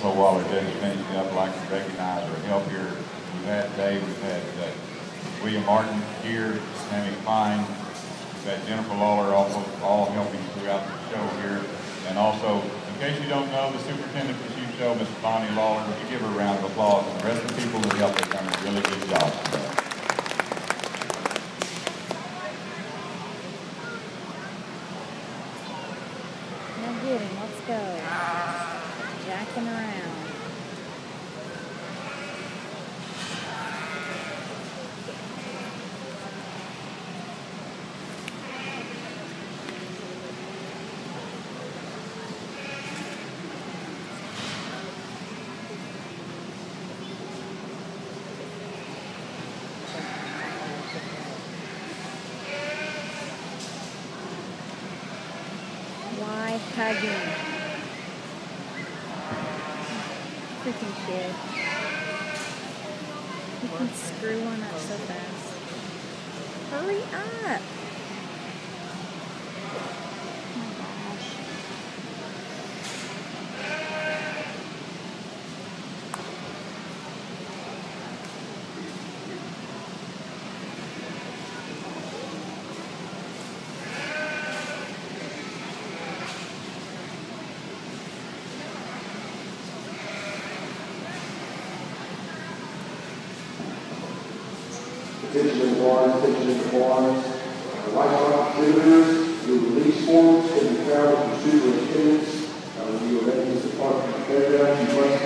So while they're just finishing up, I'd like to recognize our help here. We've had today, we've had uh, William Martin here, Sammy Klein, we've had Jennifer Lawler also all helping throughout the show here. And also, in case you don't know, the superintendent for the show, Ms. Bonnie Lawler, would you give her a round of applause? And the rest of the people who helped, they've done a really good job. Now get. Let's go. Jacking around. Why hugging? Freaking kid. You can screw one up so fast. Hurry up! Attention bars, attention bars. Lifeguard visitors, your release forms can be found with the superintendents. Uh, when you are at this department you must